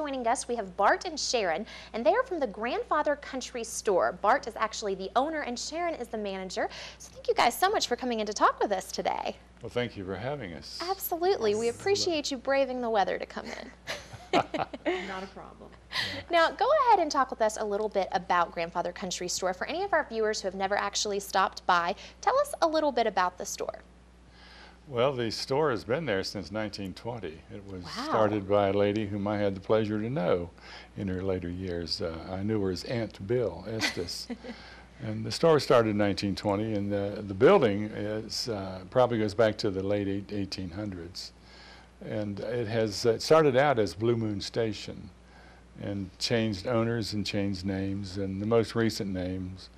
joining us, we have Bart and Sharon, and they are from the Grandfather Country Store. Bart is actually the owner, and Sharon is the manager. So thank you guys so much for coming in to talk with us today. Well, thank you for having us. Absolutely. We appreciate you braving the weather to come in. Not a problem. Now, go ahead and talk with us a little bit about Grandfather Country Store. For any of our viewers who have never actually stopped by, tell us a little bit about the store. Well, the store has been there since 1920. It was Wow. started by a lady whom I had the pleasure to know in her later years. Uh, I knew her as Aunt Bill Estes. and the store started in 1920, and the, the building is, uh, probably goes back to the late 1800s. And it has it started out as Blue Moon Station and changed owners and changed names. And the most recent names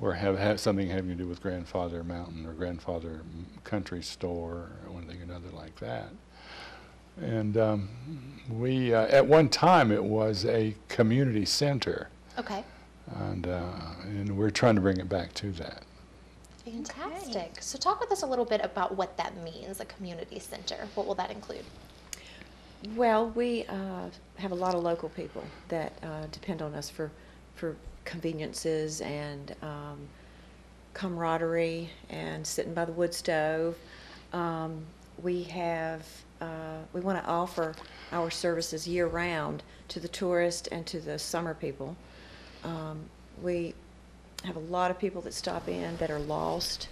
were have, have something having to do with Grandfather Mountain or Grandfather Country Store or one thing or another like that. And um, we, uh, at one time, it was a community center, Okay. and uh, and we're trying to bring it back to that. Fantastic. So talk with us a little bit about what that means, a community center. What will that include? Well, we uh, have a lot of local people that uh, depend on us for, for conveniences and um, camaraderie and sitting by the wood stove. Um, we have, uh, we want to offer our services year-round to the tourist and to the summer people. Um, we have a lot of people that stop in that are lost,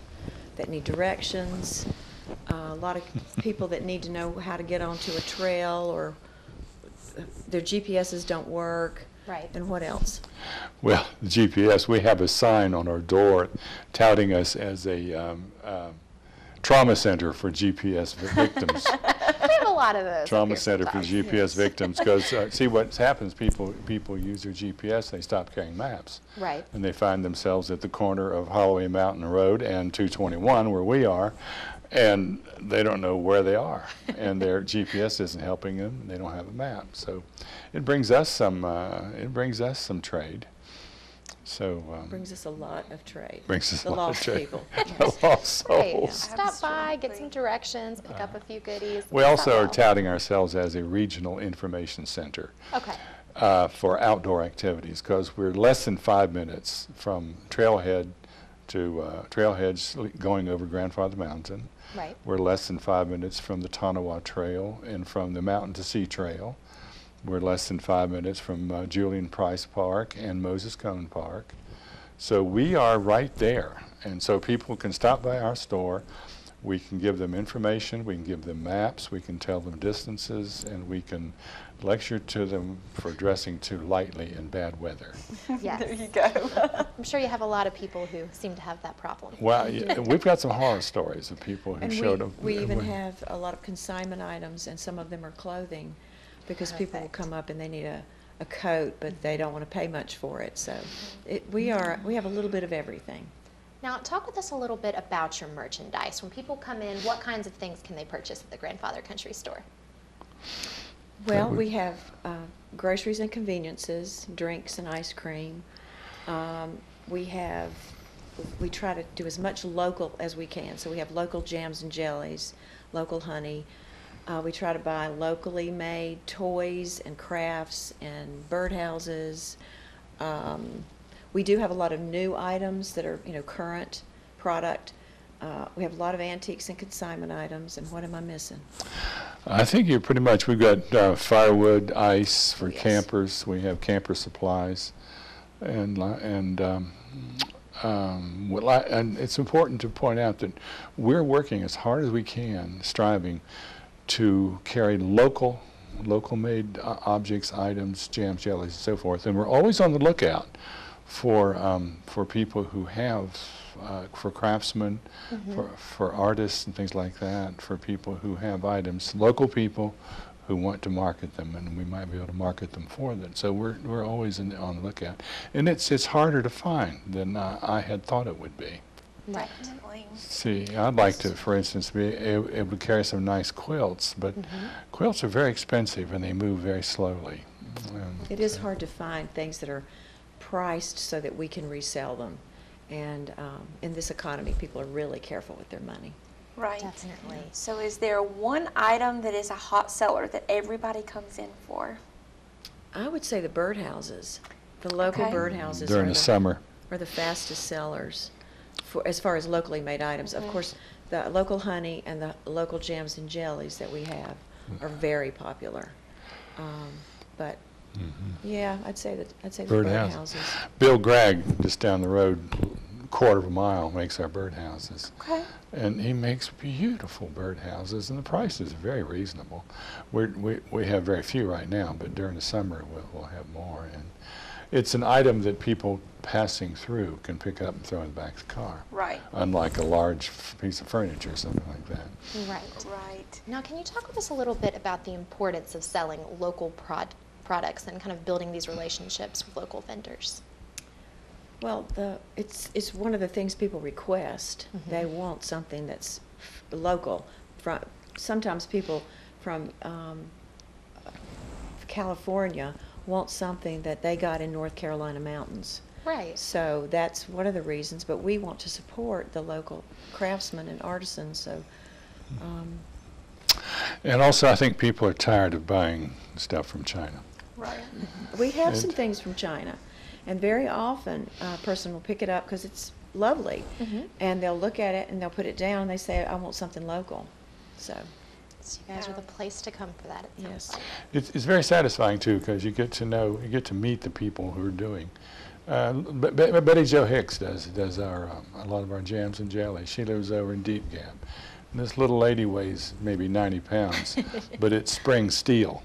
that need directions, uh, a lot of people that need to know how to get onto a trail or their GPSs don't work. Right. And what else? Well, the GPS, we have a sign on our door touting us as a um, um, trauma center for GPS victims. We have a lot of those. trauma here center for sometimes. GPS victims because uh, see what happens people people use their GPS they stop carrying maps Right. and they find themselves at the corner of Holloway Mountain Road and 221 where we are and they don't know where they are and their GPS isn't helping them they don't have a map so it brings us some uh, it brings us some trade so um, Brings us a lot of trade. brings us the a lot lost of trade people. the lost Right. souls Stop by, get some directions, pick up a few goodies. we also are by. touting ourselves as a regional information center Okay. uh, for outdoor activities because we're less than five minutes from Trailhead to uh, Trailheads going over Grandfather Mountain. Right. We're less than five minutes from the Tanawha Trail and from the Mountain to Sea Trail. We're less than five minutes from uh, Julian Price Park and Moses Cone Park. So we are right there. And so people can stop by our store. We can give them information, we can give them maps, we can tell them distances, and we can lecture to them for dressing too lightly in bad weather. Yes. There you go. I'm sure you have a lot of people who seem to have that problem. Well, yeah, we've got some horror stories of people who And we, showed up. we even when- have a lot of consignment items and some of them are clothing because people will come up and they need a, a coat, but they don't want to pay much for it. So it, we are, we have a little bit of everything. Now, talk with us a little bit about your merchandise. When people come in, what kinds of things can they purchase at the Grandfather Country Store? Well, we have uh, groceries and conveniences, drinks and ice cream. Um, We have, we try to do as much local as we can. So we have local jams and jellies, local honey. Uh, We try to buy locally made toys and crafts and birdhouses. Um, We do have a lot of new items that are, you know, current product. Uh, We have a lot of antiques and consignment items, and what am I missing? I think you're pretty much, we've got uh, firewood, ice for Yes. campers, we have camper supplies, and, and, um, um, what li- and it's important to point out that we're working as hard as we can, striving to carry local, local-made uh, objects, items, jams, jellies, and so forth, and we're always on the lookout for, um, for people who have, uh, for craftsmen, for, for artists and things like that, for people who have items, local people who want to market them, and we might be able to market them for them. So we're, we're always in, on the lookout. And it's, it's harder to find than uh, I had thought it would be. Right. Definitely. See, I'd like to, for instance, be able to carry some nice quilts, but quilts are very expensive and they move very slowly. Um, It is hard to find things that are priced so that we can resell them. And um, in this economy, people are really careful with their money. Right. Definitely. So is there one item that is a hot seller that everybody comes in for? I would say the birdhouses, the local Okay. birdhouses During are the the, summer. are the fastest sellers for as far as locally made items. Of Mhm. course, the local honey and the local jams and jellies that we have are very popular. Um, but. Mm-hmm. yeah, I'd say that I'd say the Birdhouse. birdhouses. Bill Gregg, just down the road, quarter of a mile, makes our birdhouses. Okay. And he makes beautiful birdhouses, and the prices are very reasonable. We're, we we have very few right now, but during the summer we'll, we'll have more. And it's an item that people passing through can pick up and throw in the back of the car, Right, unlike a large f- piece of furniture or something like that. Right. right. Now, can you talk with us a little bit about the importance of selling local prod- products and kind of building these relationships with local vendors? Well, the it's it's one of the things people request. Mhm. They want something that's local. From sometimes people from um, California want something that they got in North Carolina mountains. Right. So that's one of the reasons. But we want to support the local craftsmen and artisans. So um, And also, I think people are tired of buying stuff from China. Right. we have some things from China, and very often a person will pick it up because it's lovely. Mhm. and they'll look at it and they'll put it down and they say, I want something local. So, So you guys are the place to come for that, it Yes. like. It's, it's very satisfying too because you get to know, you get to meet the people who are doing. Uh, Be- Be- Betty Jo Hicks does does our um, a lot of our jams and jellies. She lives over in Deep Gap. And this little lady weighs maybe 90 pounds, but it's spring steel,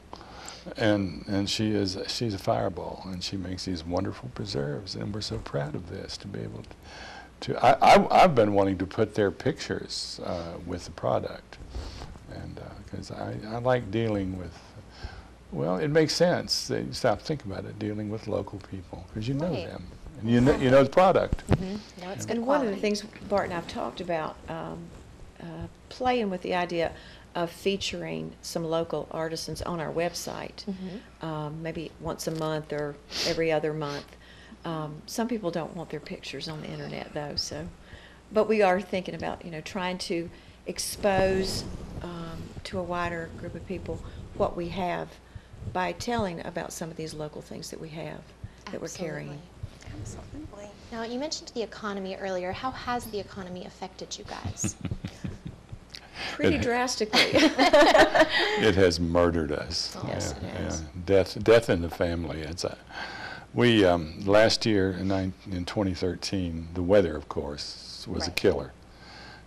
and and she is she's a fireball, and she makes these wonderful preserves, and we're so proud of this to be able to. to I, I, I've been wanting to put their pictures uh, with the product, and because I, I like dealing with well, it makes sense. that you stop thinking about it, dealing with local people, because you know Right. them, and you know you know the product. Mm-hmm. No, it's good and one of the things Bart and I've talked about, um, uh, playing with the idea of featuring some local artisans on our website, Mhm. um, maybe once a month or every other month. Um, some people don't want their pictures on the internet though, so, but we are thinking about, you know, trying to expose um, to a wider group of people what we have by telling about some of these local things that we have that we're carrying. Absolutely. Absolutely. Now, you mentioned the economy earlier. How has the economy affected you guys? Pretty It- drastically. it has murdered us. Yes, yeah, it has. yeah. Death, death in the family. It's a, we um, last year in, nine, in 2013, the weather, of course, was a killer.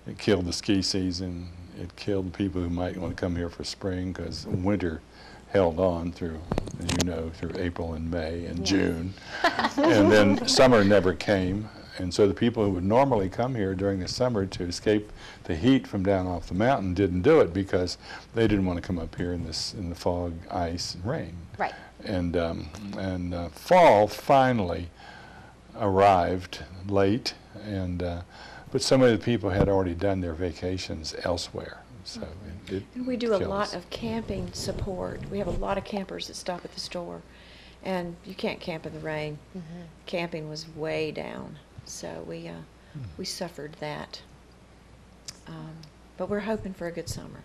It killed the ski season. It killed people who might want to come here for spring because winter held on through, as you know, through April and May and Yes. June, and then summer never came. And so the people who would normally come here during the summer to escape the heat from down off the mountain didn't do it because they didn't want to come up here in this in the fog, ice, and rain. right. And um, and uh, fall finally arrived late, and uh, but so many of the people had already done their vacations elsewhere. So it, it And we do a lot of camping support. We have a lot of campers that stop at the store. And you can't camp in the rain. Mhm. Camping was way down. So we, uh, Hmm. we suffered that. Um, but we're hoping for a good summer.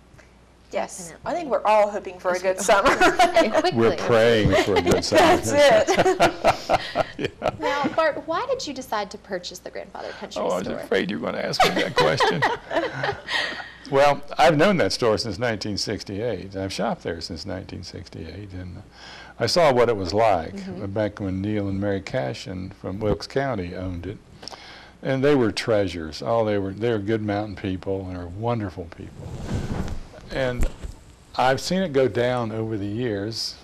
Yes, I think we're all hoping for a good we summer. We're praying for a good summer. That's it. yeah. Now, Bart, why did you decide to purchase the Grandfather Country Store? Oh, I was store? afraid you were going to ask me that question. well, I've known that store since 1968. I've shopped there since 1968, and I saw what it was like Mhm. back when Neil and Mary Cashin from Wilkes County owned it. And they were treasures. Oh, they were they were good mountain people and are wonderful people. And I've seen it go down over the years.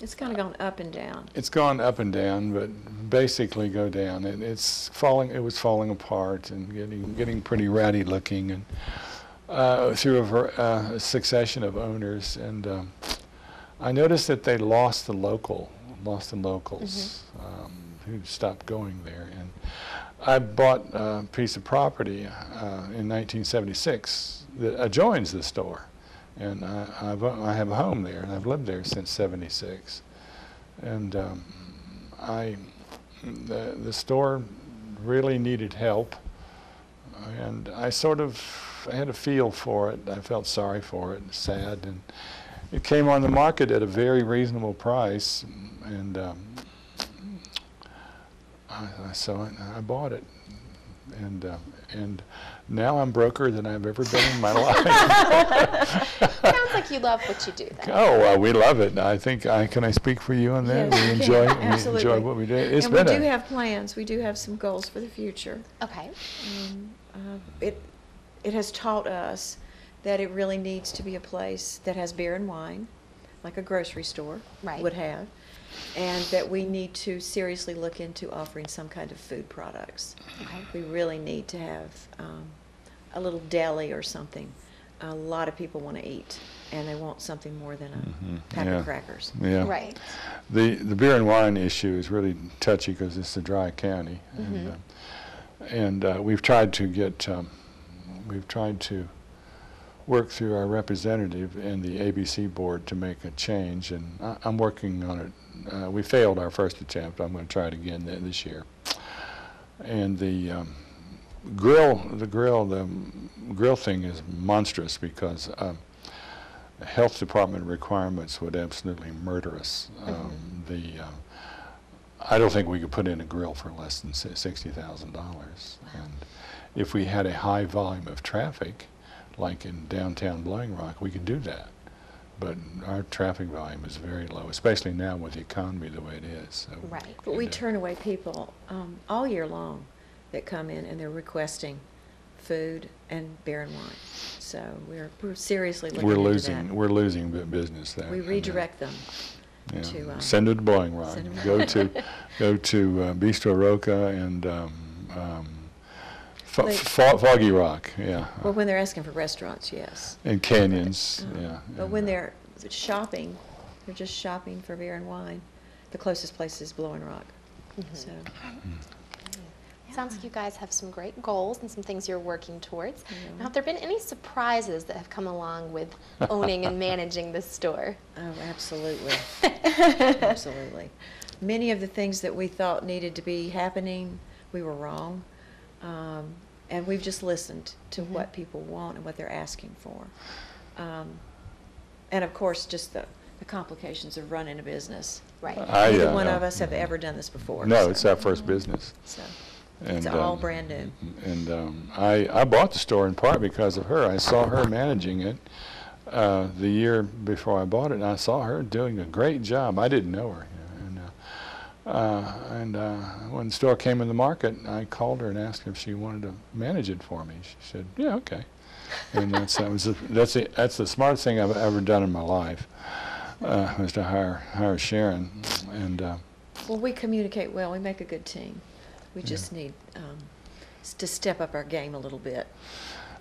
It's kind of gone up and down. It's gone up and down, but basically go down. And it's falling. It was falling apart and getting getting pretty ratty looking, and uh, through a, uh, a succession of owners. And um, I noticed that they lost the local, lost the locals um, who stopped going there. And I bought a piece of property uh, in 1976 that adjoins the store. And I, I've, I have a home there, and I've lived there since '76. And um, I, the, the store really needed help, and I sort of had a feel for it. I felt sorry for it, sad, and it came on the market at a very reasonable price, and um, I, I saw it and I bought it. And uh, and now I'm broker than I've ever been in my life. Sounds like you love what you do then. oh, well, we love it. I think I can I speak for you on that. Yes, we you can. enjoy we enjoy Absolutely. what we do. It's and we been do have plans. We do have some goals for the future. Okay. Um, uh, it it has taught us that it really needs to be a place that has beer and wine, like a grocery store Right. would have, and that we need to seriously look into offering some kind of food products. Okay. We really need to have um, a little deli or something. A lot of people want to eat, and they want something more than a Mhm, pack yeah. of crackers. yeah. Right. The the beer and wine issue is really touchy because it's a dry county, and Mhm. uh, and uh, we've tried to get um, we've tried to work through our representative and the ABC board to make a change, and I, I'm working on it. Uh, we failed our first attempt. I'm going to try it again th- this year. And the um, grill, the grill, the grill thing is monstrous because. Um, health department requirements would absolutely murder us. Um, the uh, I don't think we could put in a grill for less than sixty thousand dollars. And if we had a high volume of traffic, like in downtown Blowing Rock, we could do that. But our traffic volume is very low, especially now with the economy the way it is. So Right. But we and, turn away people um, all year long that come in and they're requesting food and beer and wine. So we're, we're seriously looking We're into losing. that. We're losing bu- business there. We and, redirect them. Yeah. to, um, Send it to Blowing Rock. send 'em- Go to go to uh, Bistro Roca and um, um, Fo- They- Fo- Foggy Rock. Yeah. Well, when they're asking for restaurants, yes. and canyons. Um, yeah. But and, when uh, they're shopping, they're just shopping for beer and wine. The closest place is Blowing Rock. So, Sounds like you guys have some great goals and some things you're working towards. Yeah. Now, have there been any surprises that have come along with owning and managing this store? oh, absolutely. Absolutely. Many of the things that we thought needed to be happening, we were wrong. Um, and we've just listened to Mhm. what people want and what they're asking for. Um, and of course, just the, the complications of running a business. Right. I, Neither uh, one uh, of us have ever done this before. No, so- it's our first business. So, And, it's all um, brand new. And um, I, I bought the store in part because of her. I saw her managing it uh, the year before I bought it, and I saw her doing a great job. I didn't know her. You know, And, uh, and uh, when the store came in the market, I called her and asked her if she wanted to manage it for me. She said, "Yeah, okay." And that's that was the, that's the, that's the smartest thing I've ever done in my life uh, was to hire hire Sharon. And uh, Well, we communicate well. We make a good team. We Yeah. just need um, to step up our game a little bit.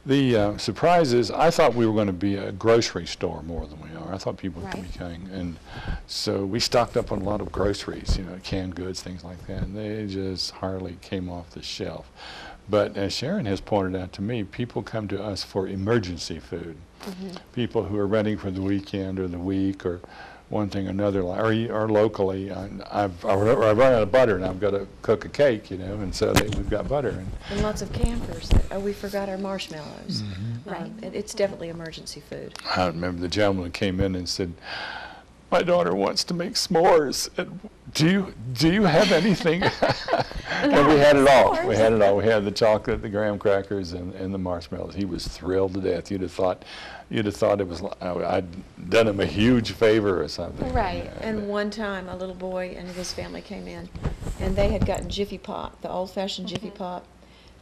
The uh, surprise is, I thought we were going to be a grocery store more than we are. I thought people would be coming, and so we stocked up on a lot of groceries, you know, canned goods, things like that, and they just hardly came off the shelf. But as Sharon has pointed out to me, people come to us for emergency food. Mhm. People who are running for the weekend or the week or one thing or another, li- or, y- or locally. I, I've, I run I run out of butter and I've got to cook a cake, you know, and so they, we've got butter. And, And lots of campers. That, oh, we forgot our marshmallows. Mm-hmm. Right. Um, it, it's definitely emergency food. I remember the gentleman came in and said, "My daughter wants to make s'mores. Do you do you have anything?" and we had it all. We had it all. We had the chocolate, the graham crackers, and, and the marshmallows. He was thrilled to death. You'd have thought, you'd have thought it was li- I- I'd done him a huge favor or something. Right. Yeah, And but- one time, a little boy and his family came in, and they had gotten Jiffy Pop, the old-fashioned Jiffy Mhm. Pop,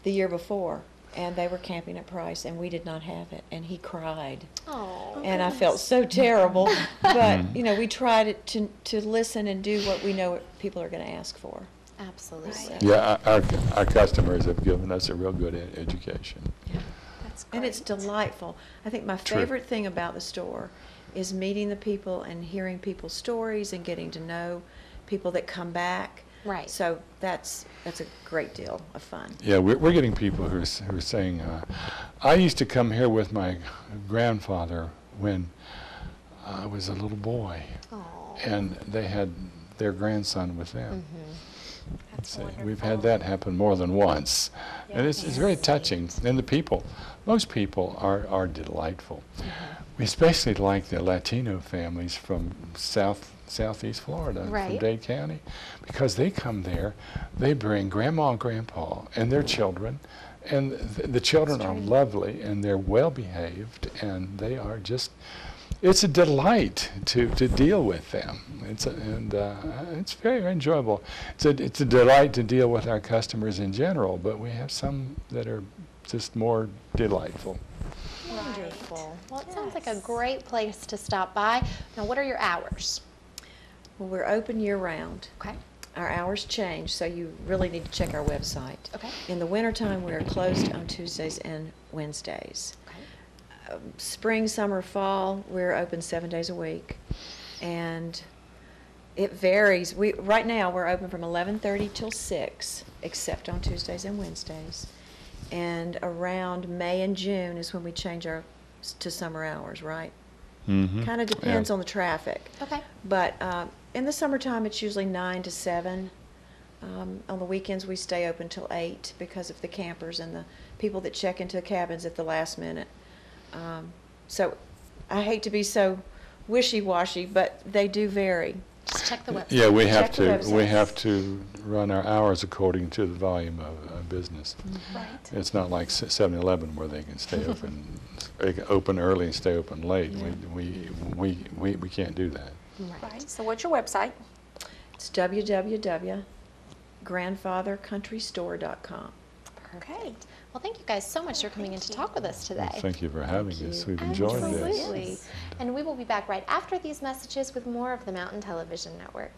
the year before, and they were camping at Price, and we did not have it, and he cried. Oh. and I felt so terrible. But Mhm. you know, we tried to to listen and do what we know people are going to ask for. Absolutely. Right. Yeah, our, our- our customers have given us a real good e- education. That's And it's delightful. I think my True. favorite thing about the store is meeting the people and hearing people's stories and getting to know people that come back. Right. So that's that's a great deal of fun. Yeah, we're, we're getting people who are, who are saying, uh, I used to come here with my grandfather when I was a little boy, Oh. and they had their grandson with them. Mhm. That's So We've had that happen more than once. And it's, it's very touching. And the people, most people are, are delightful. We especially like the Latino families from South Southeast Florida, from Dade County, because they come there, they bring grandma and grandpa and their children, and th- the children are lovely and they're well behaved and they are just. It's a delight to, to deal with them. It's a, and uh, it's very enjoyable. It's a, it's a delight to deal with our customers in general, but we have some that are just more delightful. Wonderful. Well, it sounds like a great place to stop by. Now, what are your hours? Well, we're open year-round. Okay. Our hours change, so you really need to check our website. Okay. In the wintertime, we are closed on Tuesdays and Wednesdays. Okay. Um, Spring, summer, fall, we're open seven days a week. And it varies. We, right now, we're open from 11:30 till 6, except on Tuesdays and Wednesdays. And around May and June is when we change our, to summer hours, right? Mm-hmm. Kind of depends on the traffic. Okay. But um, in the summertime, it's usually nine to seven. Um, on the weekends, we stay open till eight because of the campers and the people that check into the cabins at the last minute. Um, so I hate to be so wishy-washy, but they do vary. Just check the website. Yeah, we have Check the to, we website. have to run our hours according to the volume of, of business. Right. It's not like se- 7-Eleven where they can stay open, they can open early and stay open late. We, we, we, we, we can't do that. Right. So what's your website? It's www.grandfathercountrystore.com. Okay. Well, thank you guys so much for coming in to talk with us today. Well, Thank you for having Thank us. you. We've enjoyed this. Absolutely. And we will be back right after these messages with more of the Mountain Television Network.